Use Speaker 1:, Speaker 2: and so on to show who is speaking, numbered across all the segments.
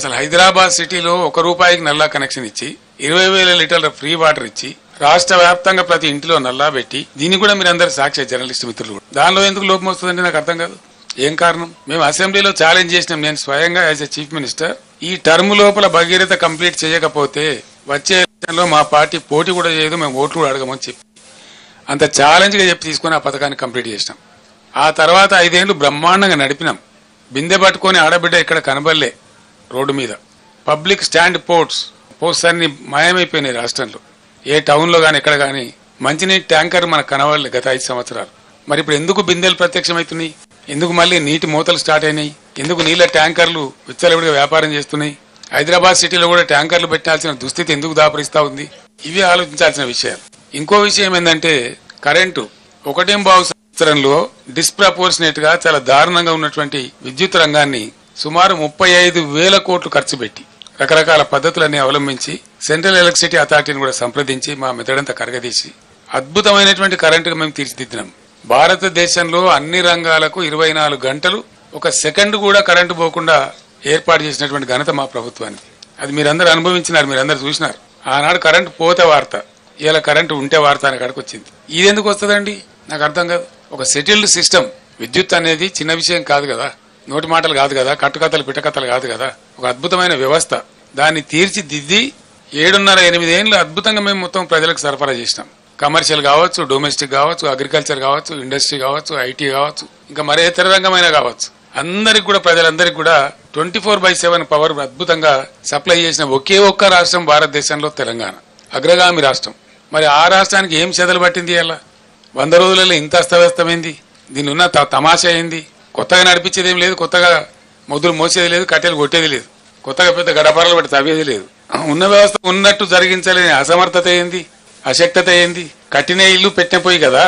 Speaker 1: అసలు హైదరాబాద్ సిటీలో ఒక రూపాయికి నల్లా కనెక్షన్ ఇచ్చి ఇరవై వేల లీటర్ల ఫ్రీ వాటర్ ఇచ్చి రాష్ట్ర వ్యాప్తంగా ప్రతి ఇంటిలో నల్లా పెట్టి దీన్ని కూడా మీరు సాక్షి జర్నలిస్ట్ మిత్రులు దానిలో ఎందుకు లోపం వస్తుందంటే నాకు అర్థం కాదు. ఏం కారణం? మేము అసెంబ్లీలో ఛాలెంజ్ చేసినాం. నేను స్వయంగా యాజ్ ఎ చీఫ్ మినిస్టర్. ఈ టర్మ్ లోపల భగీరథ కంప్లీట్ చేయకపోతే వచ్చే ఎలక్షన్లో మా పార్టీ పోటీ కూడా చేయదు. మేము ఓట్లు కూడా అడగమని చెప్పి. అంత ఛాలెంజ్గా చెప్పి తీసుకుని ఆ పథకాన్ని కంప్లీట్ చేసినాం. ఆ తర్వాత ఐదేళ్ళు బ్రహ్మాండంగా నడిపినాం. బిందె పట్టుకొని ఆడబిడ్డ ఇక్కడ కనబడలే. రోడ్డు మీద. పబ్లిక్ స్టాండ్ పోర్ట్స్ పోస్ట్స్ అన్ని మాయమైపోయినాయి రాష్ట్రంలో. ఏ టౌన్లో కానీ ఎక్కడ కానీ మంచినీటి ట్యాంకర్ మనకు కనవాలి గత ఐదు సంవత్సరాలు. మరి ఇప్పుడు ఎందుకు బిందెలు ప్రత్యక్షమవుతున్నాయి? ఎందుకు మళ్ళీ నీటి మూతలు స్టార్ట్ అయినాయి? ఎందుకు నీళ్ళ ట్యాంకర్లు విచ్చలవిడిగా వ్యాపారం చేస్తున్నాయి? హైదరాబాద్ సిటీలో కూడా ట్యాంకర్లు పెట్టాల్సిన దుస్థితి ఎందుకు దాపరిస్తా ఉంది? ఇవి ఆలోచించాల్సిన విషయాలు. ఇంకో విషయం ఏంటంటే కరెంటు. ఒకటేం బావు సంవత్సరంలో డిస్ప్రపోర్షనేట్గా చాలా దారుణంగా ఉన్నటువంటి విద్యుత్ రంగాన్ని సుమారు ముప్పై ఐదు వేల కోట్లు ఖర్చు పెట్టి రకరకాల పద్ధతులన్నీ అవలంబించి సెంట్రల్ ఎలక్ట్రిసిటీ అథారిటీని కూడా సంప్రదించి మా మెదడంతా కరగదీసి అద్భుతమైనటువంటి కరెంటుకు మేము తీర్చిదిద్దినాం. భారతదేశంలో అన్ని రంగాలకు ఇరవై నాలుగు గంటలు ఒక సెకండ్ కూడా కరెంటు పోకుండా ఏర్పాటు చేసినటువంటి ఘనత మా ప్రభుత్వానికి అది మీరందరూ అనుభవించినారు మీరందరూ చూసినారు. ఆనాడు కరెంటు పోతే వార్త ఇలా కరెంటు ఉంటే వార్త అనే కాడికి వచ్చింది. ఇది ఎందుకు వస్తుందండి? నాకు అర్థం కాదు. ఒక సెటిల్డ్ సిస్టమ్ విద్యుత్ అనేది చిన్న విషయం కాదు కదా. నోటి మాటలు కాదు కదా కట్టుకథలు పిట్టకథలు కాదు కదా. ఒక అద్భుతమైన వ్యవస్థ. దాన్ని తీర్చిదిద్ది ఏడున్నర ఎనిమిదేళ్ళు అద్భుతంగా మేము మొత్తం ప్రజలకు సరఫరా చేసినాం. కమర్షియల్ కావచ్చు డొమెస్టిక్ కావచ్చు అగ్రికల్చర్ కావచ్చు ఇండస్ట్రీ కావచ్చు ఐటీ కావచ్చు ఇంకా మరే ఇతర రంగమైన కావచ్చు. అందరికి కూడా ప్రజలందరికీ కూడా twenty four by seven power అద్భుతంగా సప్లై చేసిన ఒకే ఒక్క రాష్ట్రం భారతదేశంలో తెలంగాణ. అగ్రగామి రాష్ట్రం. మరి ఆ రాష్ట్రానికి ఏం చెదలు పట్టింది అలా? వంద రోజులలో ఇంత అస్తవ్యస్తమైంది. దీని ఉన్న త- తమాషా ఏంది కొత్తగా నడిపించేది ఏం లేదు కొత్తగా మొద్దులు మోసేది లేదు కట్టెలు కొట్టేది లేదు. కొత్తగా పెద్ద గడపరలు పెట్టి తవ్వేది లేదు. ఉన్న వ్యవస్థ ఉన్నట్టు జరిగించలేని అసమర్థత ఏంది? అశక్తత ఏంది? కట్టిన ఇల్లు పెట్టిన పోయి కదా?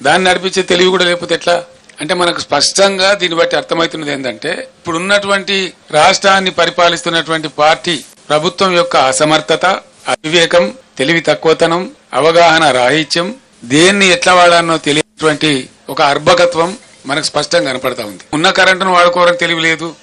Speaker 1: దాన్ని నడిపించే తెలివి కూడా లేకపోతే ఎట్లా? అంటే మనకు స్పష్టంగా దీన్ని బట్టి అర్థమవుతున్నది ఏంటంటే ఇప్పుడు ఉన్నటువంటి రాష్ట్రాన్ని పరిపాలిస్తున్నటువంటి పార్టీ ప్రభుత్వం యొక్క అసమర్థత అవివేకం తెలివి తక్కువతనం అవగాహన రాహిత్యం దేన్ని ఎట్లా వాడానో తెలియనటువంటి ఒక అర్భకత్వం మనకు స్పష్టంగా కనపడతా ఉంది. ఉన్న కరెంటును వాడుకోవడానికి తెలివి లేదు.